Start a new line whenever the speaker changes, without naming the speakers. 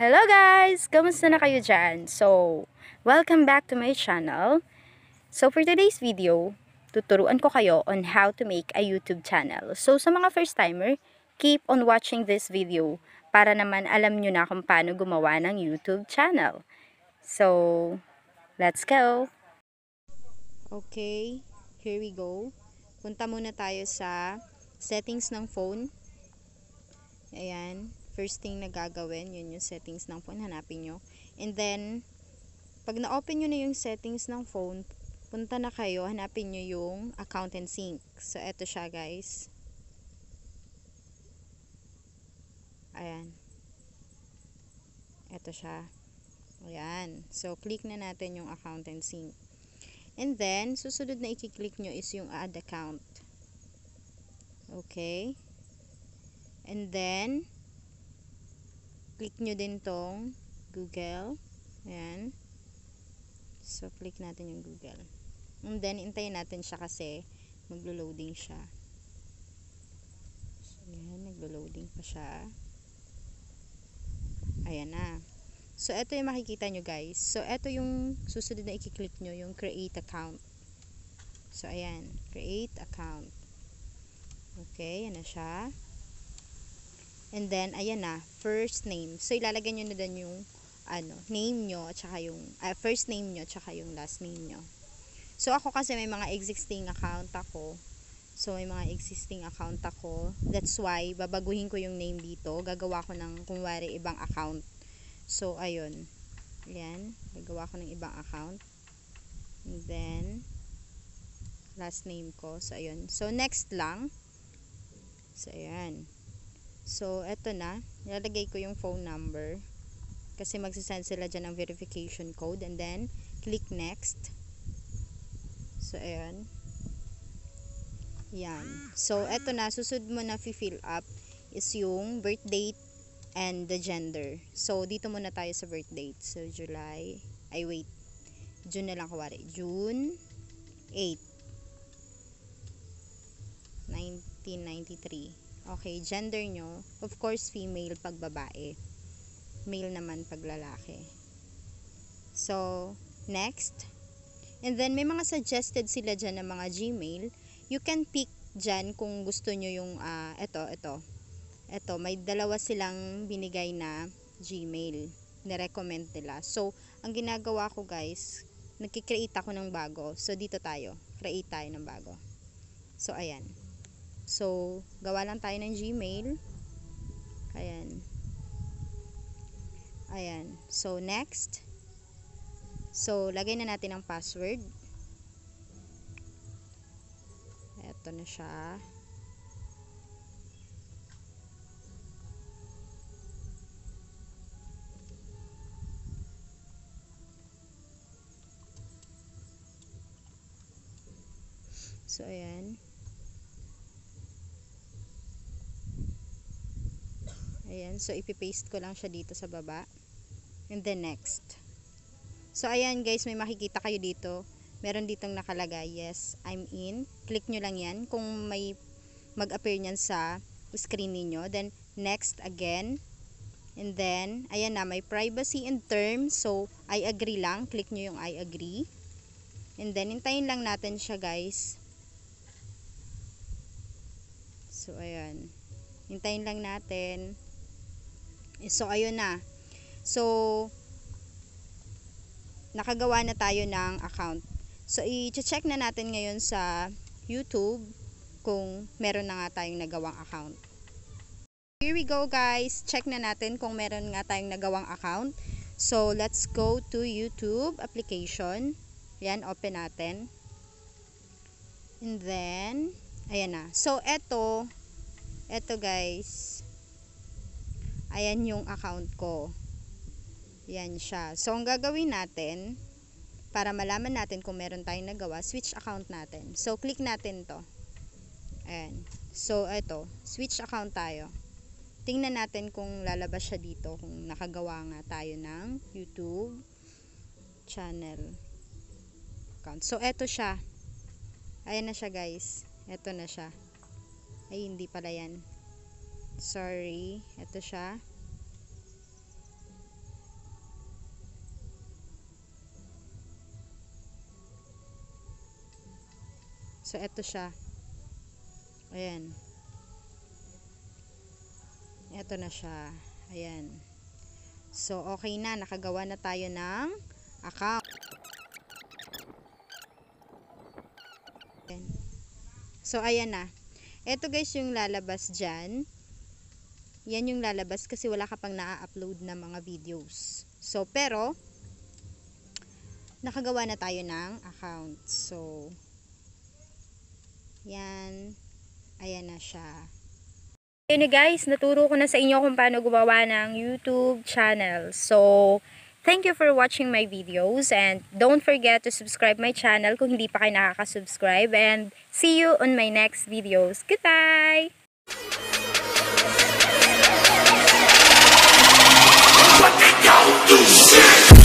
Hello guys! Kamusta na kayo dyan? So, welcome back to my channel. So, for today's video, tuturuan ko kayo on how to make a YouTube channel. So, sa mga first timer, keep on watching this video para naman alam nyo na kung paano gumawa ng YouTube channel. So, let's go! Okay, here we go. Punta muna tayo sa settings ng phone. Ayan first thing na gagawin, yun yung settings ng phone, hanapin nyo. And then, pag na-open nyo na yung settings ng phone, punta na kayo, hanapin nyo yung account and sync. So, eto siya guys. Ayan. Eto siya. Ayan. So, click na natin yung account and sync. And then, susunod na i-click nyo is yung add account. Okay. And then, click nyo din tong Google. Ayan. So, click natin yung Google. And then, intayin natin siya kasi maglo-loading siya. So, ayan. Naglo-loading pa siya. Ayan na. So, ito yung makikita nyo guys. So, ito yung susunod na i-click nyo, yung create account. So, ayan. Create account. Okay, yan na siya. And then, ayan na, first name. So, ilalagay nyo na din yung ano, name nyo, at saka yung, uh, first name nyo, at saka yung last name nyo. So, ako kasi may mga existing account ako. So, may mga existing account ako. That's why, babaguhin ko yung name dito. Gagawa ko ng, kumwari, ibang account. So, ayun. Ayan. Gagawa ko ng ibang account. And then, last name ko. So, ayun. So, next lang. So, ayan. So, eto na. Nilalagay ko yung phone number. Kasi magsisend sila dyan ng verification code. And then, click next. So, ayan. Yan. So, eto na. Susud mo na fill up is yung birth date and the gender. So, dito muna tayo sa birth date. So, July. Ay, wait. June na lang kuwari. June 8. 1993. Okay, gender nyo, of course, female pag babae. Male naman pag lalaki. So, next. And then, may mga suggested sila dyan ng mga Gmail. You can pick dyan kung gusto nyo yung, uh, eto, eto. Eto, may dalawa silang binigay na Gmail. Nirecommend nila. So, ang ginagawa ko guys, nagkikreate ako ng bago. So, dito tayo. Create tayo ng bago. So, ayan. So, gawa lang tayo ng Gmail. Ayan. Ayan. So, next. So, lagay na natin ang password. Ito na siya. So, ayan. Ayan, so ipipaste ko lang siya dito sa baba. And then next. So ayan guys, may makikita kayo dito. Meron ditong nakalagay, yes, I'm in. Click nyo lang yan kung may mag-appear nyan sa screen niyo Then next again. And then, ayan na, may privacy and terms. So, I agree lang. Click nyo yung I agree. And then, hintayin lang natin siya guys. So, ayan. Hintayin lang natin. So, ayun na. So, nakagawa na tayo ng account. So, i-check na natin ngayon sa YouTube kung meron na nga tayong nagawang account. Here we go guys. Check na natin kung meron nga tayong nagawang account. So, let's go to YouTube application. Yan, open natin. And then, ayan na. So, eto, eto guys, ayan yung account ko. Yan siya. So ang gagawin natin para malaman natin kung meron tayong nagawa switch account natin. So click natin to. Ayan. So ito switch account tayo. Tingnan natin kung lalabas siya dito kung nakagawa nga tayo ng youtube channel account. So eto siya. Ayan na siya guys. Eto na siya. Ay hindi pala yan Sorry. Ito siya. So, ito siya. Ayan. Ito na siya. Ayan. So, okay na. Nakagawa na tayo ng account. Ayan. So, ayan na. Ito guys yung lalabas dyan. Yan yung lalabas kasi wala ka pang na-upload na mga videos. So, pero, nakagawa na tayo ng account. So, yan. Ayan na siya. Ayun guys, naturo ko na sa inyo kung paano gumawa ng YouTube channel. So, thank you for watching my videos and don't forget to subscribe my channel kung hindi pa kayo nakaka-subscribe and see you on my next videos. Goodbye! I'll do it.